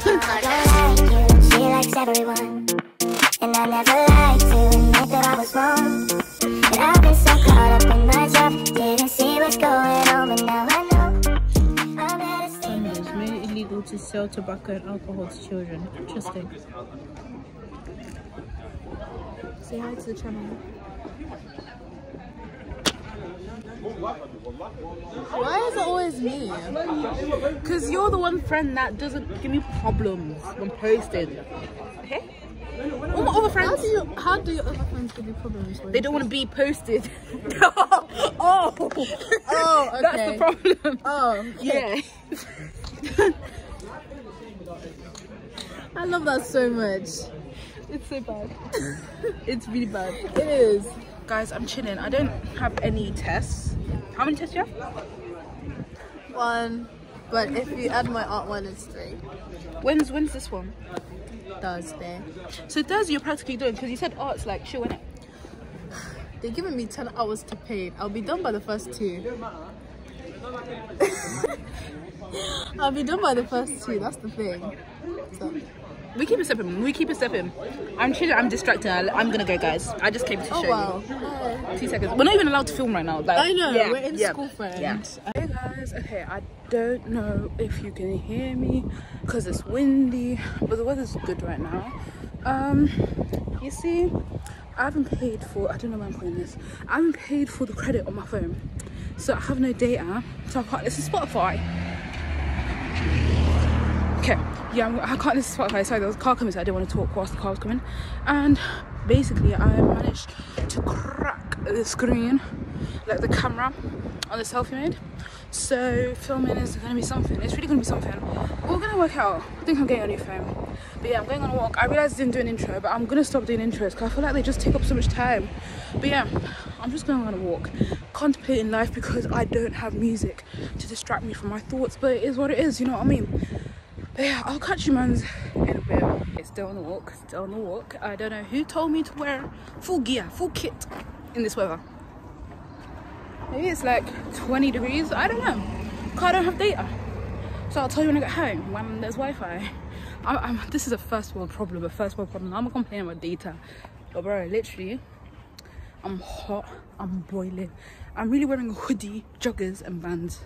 to admit that I was wrong. But I've been so caught up in myself, didn't see what's going on, now I know. I'm better stay It's made illegal to sell tobacco and alcohol to children. Interesting. Say hi to the channel. Why is it always me? Because you're the one friend that doesn't give me problems when posting. Okay? All my other How friends, do you how do your other friends give you problems with? they don't want to be posted. oh, Oh, okay. that's the problem. Oh, Yeah. I love that so much. It's so bad. it's really bad. It is. Guys, I'm chilling. I don't have any tests. How many tests do you have? One, but if you add my art one, it's three. When's when's this one? Thursday. So Thursday you're practically doing because you said art's like chill in it. They're giving me 10 hours to paint. I'll be done by the first two. I'll be done by the first two. That's the thing. So, We keep it stepping. We keep it stepping. I'm chilling. I'm distracted. I'm gonna go, guys. I just came to oh show wow. you. Two seconds. We're not even allowed to film right now. Like, I know. yeah, we're in yeah, school, friend. Yeah. Hey guys. Okay, I don't know if you can hear me because it's windy, but the weather's good right now. Um, you see, I haven't paid for. I don't know why I'm putting this. I haven't paid for the credit on my phone, so I have no data. So I can't listen to Spotify. Okay, yeah, I'm, I can't listen to Spotify. Sorry, there was a car coming, so I didn't want to talk whilst the car was coming. And basically, I managed to crack the screen, like the camera on the selfie made. So filming is gonna be something. It's really gonna be something. We're gonna work out. I think I'm getting a new phone. But yeah, I'm going on a walk. I realized I didn't do an intro, but I'm gonna stop doing intros because I feel like they just take up so much time. But yeah, I'm just going on a walk, contemplating life because I don't have music to distract me from my thoughts. But it is what it is. You know what I mean? Yeah, I'll catch you man's in a bit. Still on the walk, still on the walk. I don't know who told me to wear full gear, full kit in this weather. Maybe it's like 20 degrees, I don't know. I don't have data. So I'll tell you when I get home, when there's Wi-Fi. I'm, I'm, this is a first world problem, a first world problem. I'm complaining about data. But bro, literally, I'm hot, I'm boiling. I'm really wearing a hoodie, joggers and Vans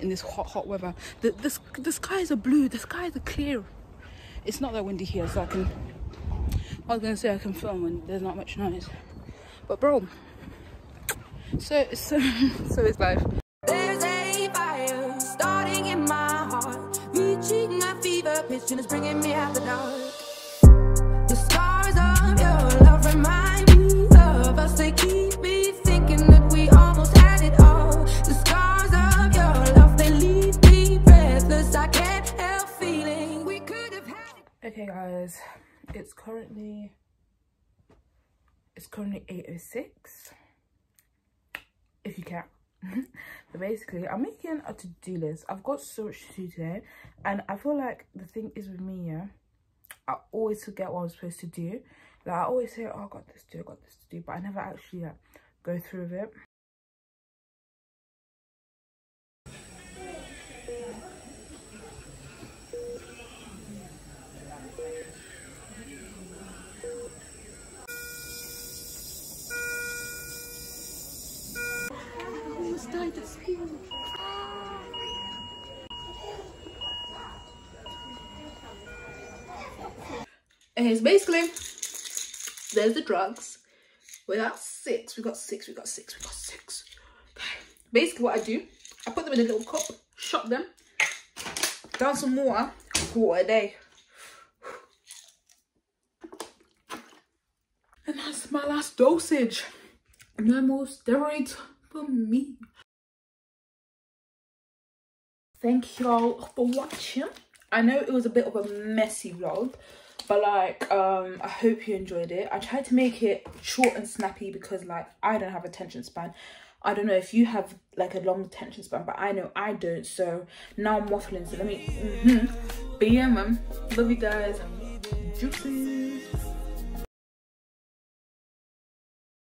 in this hot, hot weather. The, the, the skies are blue, the skies are clear. It's not that windy here, so I can, I was gonna say I can film when there's not much noise. But bro, so, so, so is life. There's a fire starting in my heart, reaching a fever pitch and it's bringing me out the dark. Okay guys, it's currently, it's currently 8.06. If you can. but basically, I'm making a to-do list. I've got so much to do today. And I feel like the thing is with me, yeah, I always forget what I'm supposed to do. Like, I always say, oh, I got this to do, I got this to do. But I never actually like, go through with it. And it's basically, there's the drugs. We got six, we got six, we got six, we got six. Okay. Basically what I do, I put them in a little cup, shot them, down some water, water a day. And that's my last dosage. No more steroids for me. Thank y'all for watching. I know it was a bit of a messy vlog, but like um I hope you enjoyed it. I tried to make it short and snappy because like I don't have attention span. I don't know if you have like a long attention span, but I know I don't. So now I'm waffling. So let me. Mm -hmm. But yeah, man. Love you guys. Juicy.